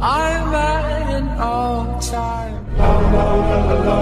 I'm at an all-time low.